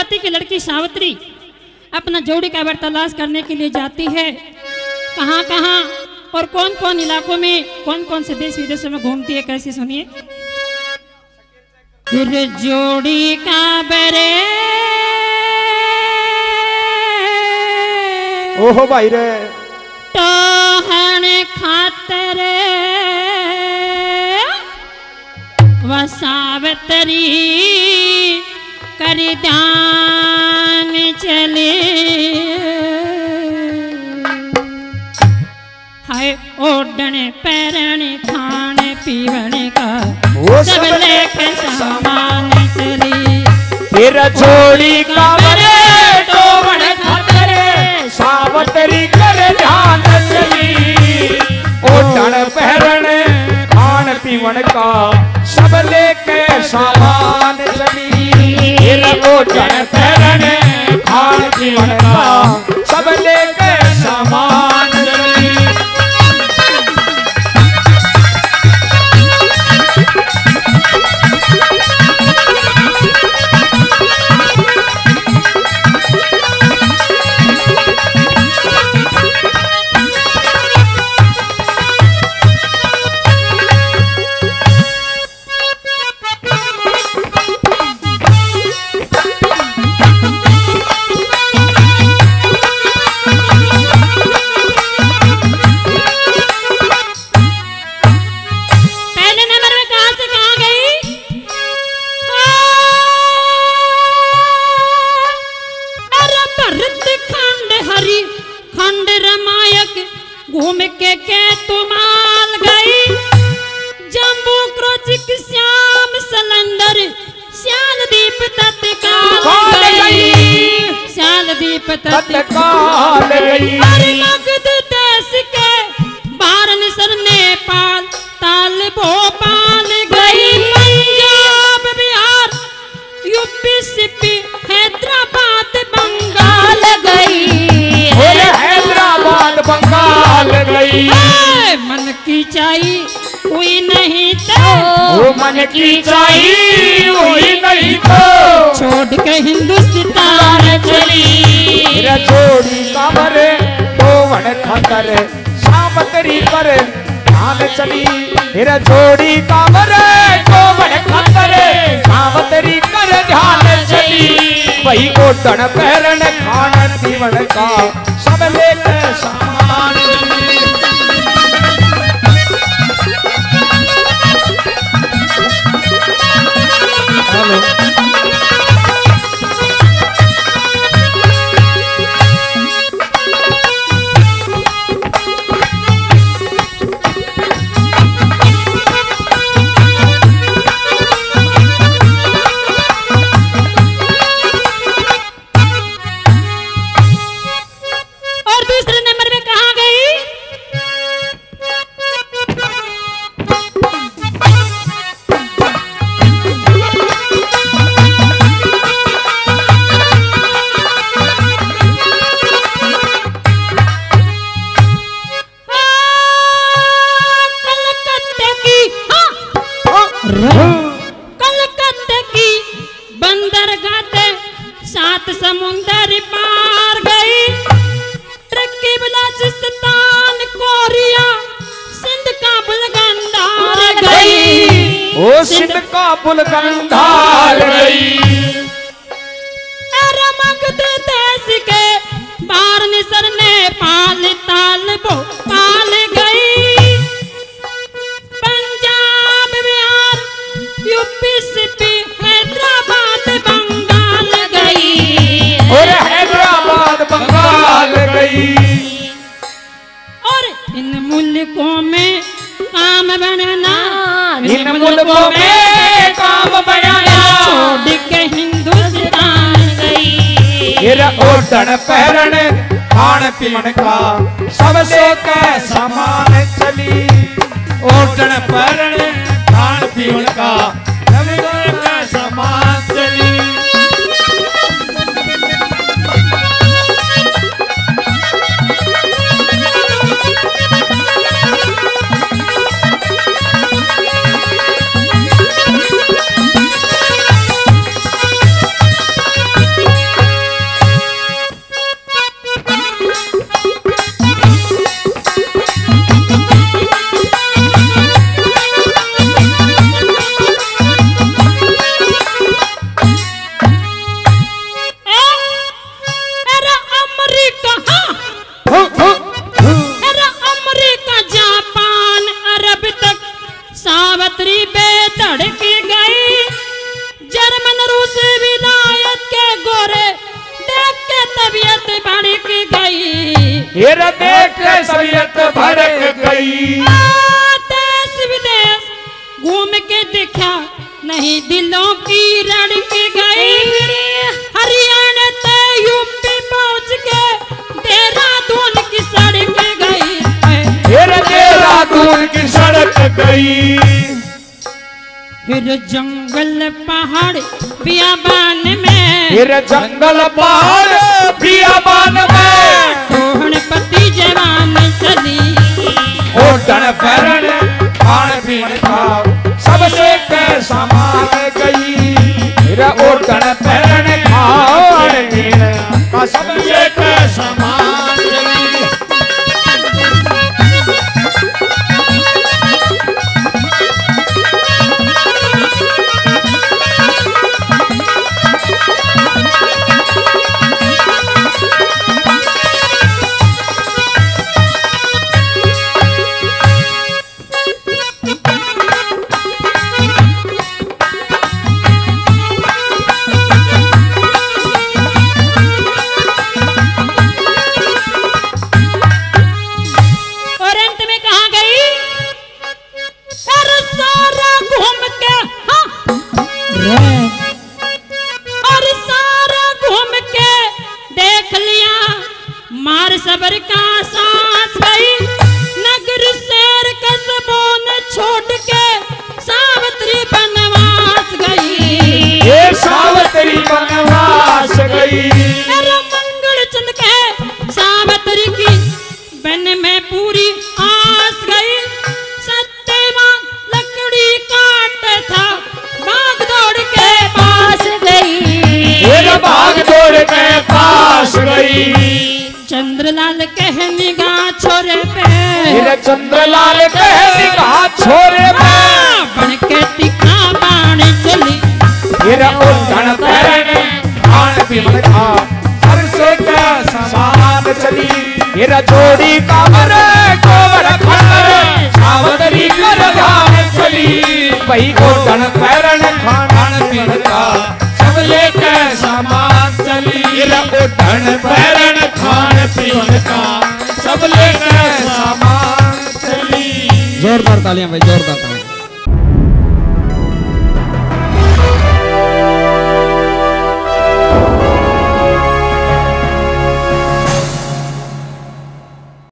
पति की लड़की सावित्री अपना जोड़ी का तलाश करने के लिए जाती है। कहाँ कहाँ और कौन कौन इलाकों में कौन कौन से देश विदेशों में घूमती है कैसे सुनिए? फिर जोड़ी का बरे ओहो भाई रे। टोहन खातर वसावतरी कर दान तेरा छोड़ी कावरे खतरे, सावतरी कर ध्यान चली पहरण, खान पीवण का सब लेके सामान चली ओटण खंड खंड रमायक घूम के के तुमाल गई जम्बू क्रोचिक श्याम सलंदर श्याल दीप तत्काल काल गई गई। श्याल दीप तत्काल मन की चाहिए हुई नहीं तो। छोड़ के हिंदुस्तान चली। मेरा जोड़ी काबर गोवन खतर सामतरी पर ध्यान चली। मेरा जोड़ी काबर गोवन खतर सामतरी कर ध्यान चली। वही ओटन पहरन खान पीवन का सब लेके सामान कलकत्ते की बंदरगाह सात समुंदर पार गई। ट्रकी बलाचिस्तान कोरिया सिंध काबुल गंडार गई। ओ सिंध का गंधार गई। देश के बार निसर नेपाल ताल भोपाल गई। मुल्कों में काम बनाया छोड़ के हिंदुस्तान गई। पहरन खान पीन का सबसे कै सामान चली। ओटन पहरन हेर देख के भड़क गई। देश विदेश घूम के देखा नहीं दिलों की रड़क गई। हरियाणा ते यूपी पहुँच के देहरादून की सड़क गई। हेर देहरादून की सड़क गई। फिर जंगल पहाड़ बियाबान में। फिर जंगल पहाड़ बियाबान में। जवान चली। ओटन पैरण खान पीन खाओ सबसे के सामान गई। ओटन पैरण सबर का चंद्रलाल कह निगाह छोरे पे। फिर चंद्रलाल कह निगाह छोरे में बन के टिका बाण चली। उठन पैरण खान पीन का सरसों का सामान चली? फिर जोड़ी कामर कोवर खंडर। सावतरी कर ध्यान चली। वही उठन पैरण खान पीन का सब लेके सामान चली। फिर उठन पैरण सब सामान चली। जोरदार तालियाँ भाई जोरदार